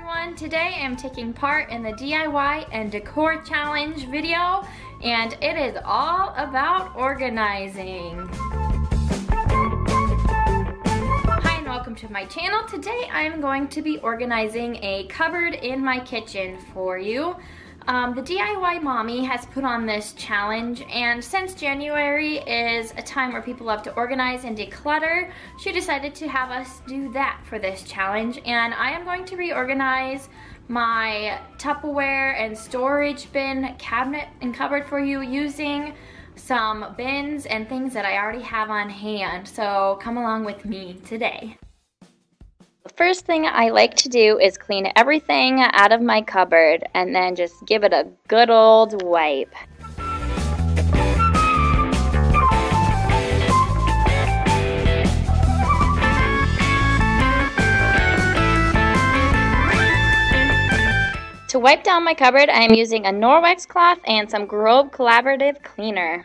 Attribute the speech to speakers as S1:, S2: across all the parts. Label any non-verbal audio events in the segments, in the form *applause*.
S1: everyone. Today I'm taking part in the DIY and decor challenge video and it is all about organizing. Hi and welcome to my channel. Today I'm going to be organizing a cupboard in my kitchen for you. Um, the DIY Mommy has put on this challenge and since January is a time where people love to organize and declutter, she decided to have us do that for this challenge and I am going to reorganize my Tupperware and storage bin cabinet and cupboard for you using some bins and things that I already have on hand. So come along with me today. The first thing I like to do is clean everything out of my cupboard and then just give it a good old wipe. To wipe down my cupboard, I am using a Norwex cloth and some Grove Collaborative Cleaner.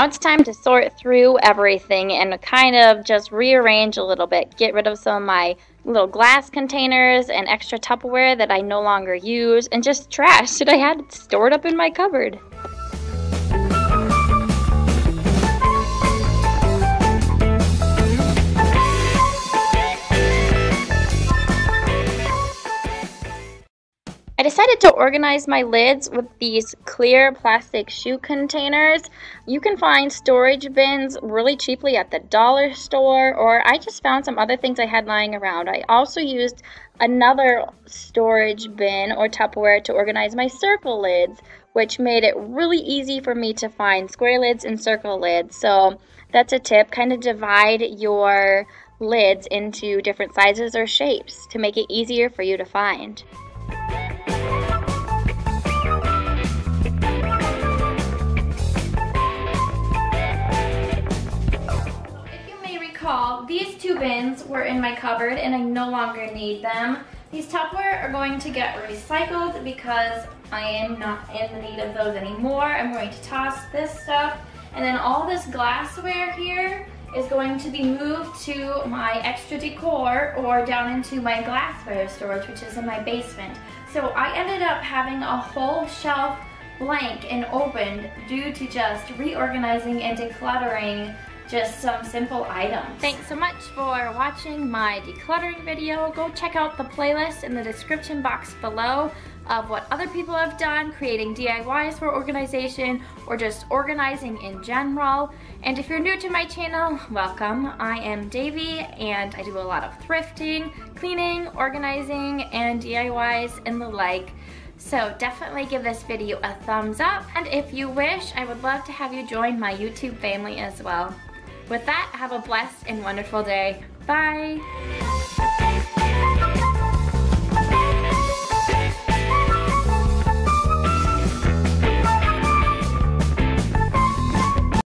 S1: Now it's time to sort through everything and kind of just rearrange a little bit. Get rid of some of my little glass containers and extra Tupperware that I no longer use and just trash *laughs* that I had stored up in my cupboard. I decided to organize my lids with these clear plastic shoe containers. You can find storage bins really cheaply at the dollar store or I just found some other things I had lying around. I also used another storage bin or Tupperware to organize my circle lids which made it really easy for me to find square lids and circle lids. So that's a tip, kind of divide your lids into different sizes or shapes to make it easier for you to find. These two bins were in my cupboard and I no longer need them. These Tupperware are going to get recycled because I am not in the need of those anymore. I'm going to toss this stuff and then all this glassware here is going to be moved to my extra decor or down into my glassware storage, which is in my basement. So I ended up having a whole shelf blank and opened due to just reorganizing and decluttering just some simple items. Thanks so much for watching my decluttering video. Go check out the playlist in the description box below of what other people have done, creating DIYs for organization, or just organizing in general. And if you're new to my channel, welcome. I am Davee, and I do a lot of thrifting, cleaning, organizing, and DIYs and the like. So definitely give this video a thumbs up, and if you wish, I would love to have you join my YouTube family as well. With that, have a blessed and wonderful day. Bye.